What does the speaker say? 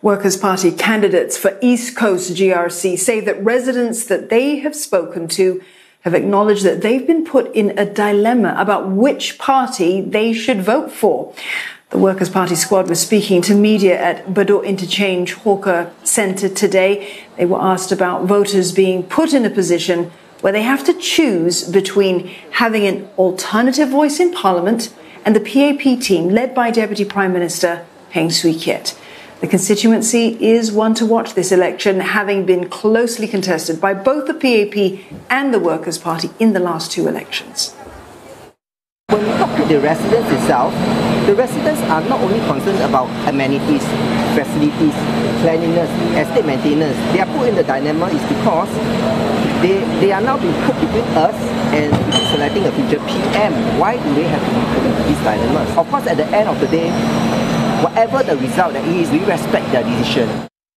Workers' Party candidates for East Coast GRC say that residents that they have spoken to have acknowledged that they've been put in a dilemma about which party they should vote for. The Workers' Party squad was speaking to media at Bedok Interchange Hawker Centre today. They were asked about voters being put in a position where they have to choose between having an alternative voice in Parliament and the PAP team led by Deputy Prime Minister Heng Swee Keat. The constituency is one to watch this election, having been closely contested by both the PAP and the Workers' Party in the last two elections. When we talk to the residents itself, the residents are not only concerned about amenities, facilities, cleanliness, estate maintenance. They are put in the dilemma is because they, they are now being put between us and selecting a future PM. Why do they have to be put into these dilemmas? Of course, at the end of the day, whatever the result is, we respect their decision.